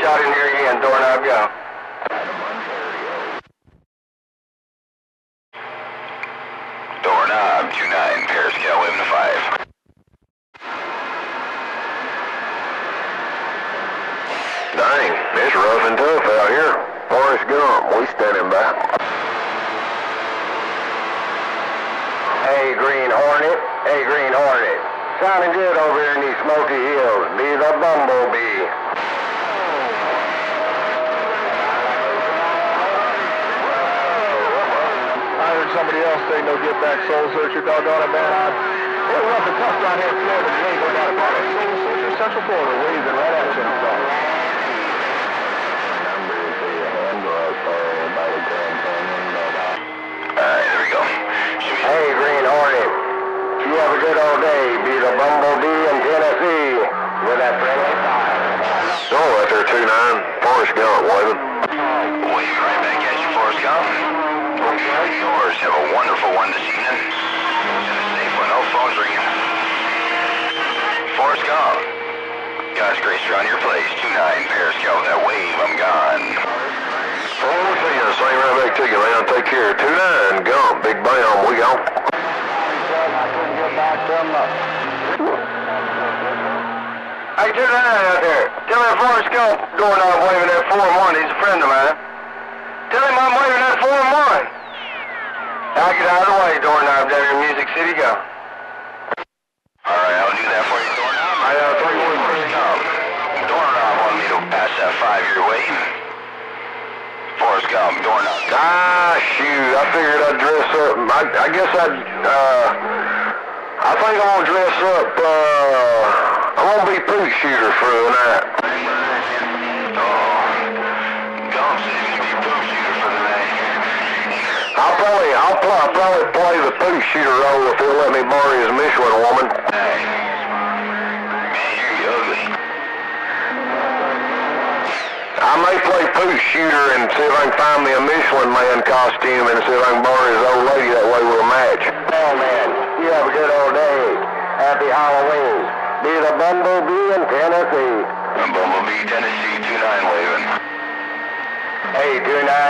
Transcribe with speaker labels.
Speaker 1: shot in here again. Doorknob go.
Speaker 2: Doorknob, 2-9, Periscope, waving to 5.
Speaker 1: Dang, it's rough and tough out here. Forrest Gump, we standing by. Hey, Green Hornet. Hey, Green Hornet. Sounding good over here in these smoky hills. Be the bumblebee.
Speaker 3: I heard somebody else say no get back soul searcher, doggone it, man. I, it was rough and tough down here in Florida. Ain't no doubt about it. Soul searcher, Central Florida, waving right at you.
Speaker 2: Alright, there we go.
Speaker 1: Hey, Green Hornet. You have a good old day. 929, Forrest Gump, Waving.
Speaker 2: Waving oh, right back at you, Forrest Gump. Okay. Yours. Have a wonderful one this evening. And a safe one. No phones ringing. Forrest Gump. God's grace around your place. 29 Paris Calvin. That wave, I'm gone.
Speaker 1: Forward to you. Same right back to you, man. Take care. 29 Gump. Big bam. We go. I couldn't get back to him. Hey, 2-9 out there. Tell him Forrest Gump going on waving that 4-1. He's a friend of mine. Tell him I'm waving that 4-1. I'll get out of the way, doorknob down here in Music City. Go.
Speaker 2: Alright, I'll do that for you, Doorknob.
Speaker 1: I uh, three one
Speaker 2: Forrest Gump. Doorknob wanted me to pass that five your way. Forrest Gump, Doorknob.
Speaker 1: Ah, shoot. I figured I'd dress up. I, I guess I'd, uh, I think I'm gonna dress up, uh, I'm gonna be pooch shooter for the night. I'll probably, I'll, pl- I'll probably play the pooch shooter role if he'll let me borrow his Michelin woman. I may play pooch shooter and see if I can find me a Michelin man costume and see if I can borrow his old lady. That way we'll match. Oh man, you have a good old day. Happy Halloween. Be the bumblebee in Tennessee.
Speaker 2: Bumblebee, Tennessee, 2-9 waving.
Speaker 1: Hey, 2-9.